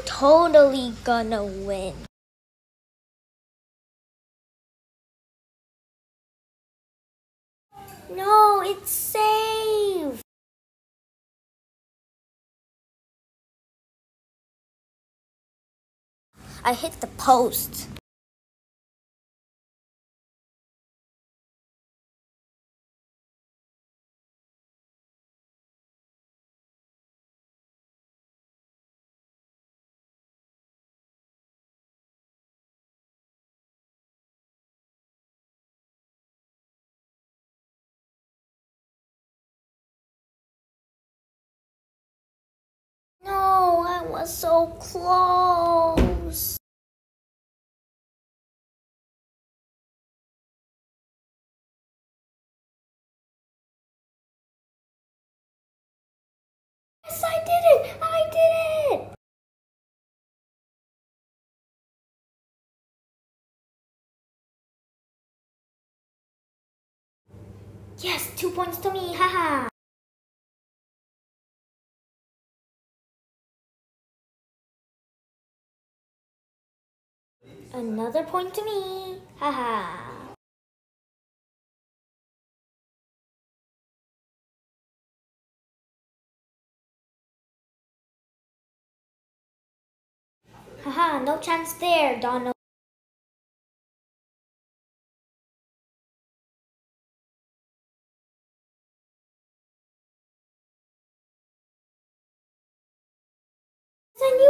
I'm totally gonna win. No, it's safe. I hit the post. Was so close. Yes, I did it! I did it! Yes, two points to me, haha. Another point to me. Haha. ha. no chance there, Donald. I knew